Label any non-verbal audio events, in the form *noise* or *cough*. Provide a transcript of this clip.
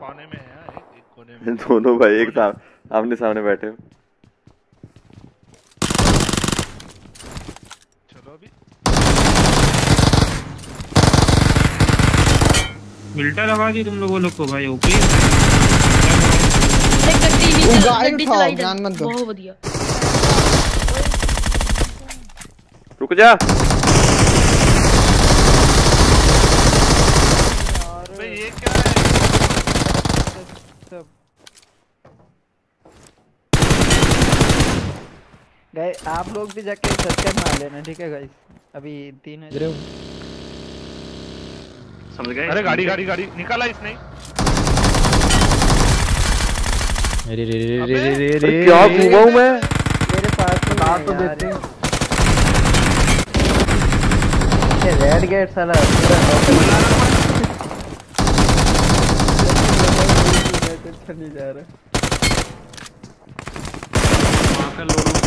पाने में है हाँ, एक, एक कोने में। दोनों भाई एक साथ आमने सामने बैठे चलो अभी। मिल्टर लगा दी तुम लोगों लोग को भाई ओके? एक गड्डी भी था गड्डी चलाई दो। बहुत बढ़िया। रुक जा। गाइस आप लोग भी जाके सब्सक्राइब मार लेना ठीक है गाइस अभी तीन है। समझ गए? अरे गाड़ी गाड़ी गाड़ी निकाला इसने। अरे रे रे रे रे रे रे क्या घूमा हूँ? मैं मेरे पास में बात तो देते हैं। ये रेड गेट साला पूरा *laughs* नहीं जा रहा। वहाँ का लोग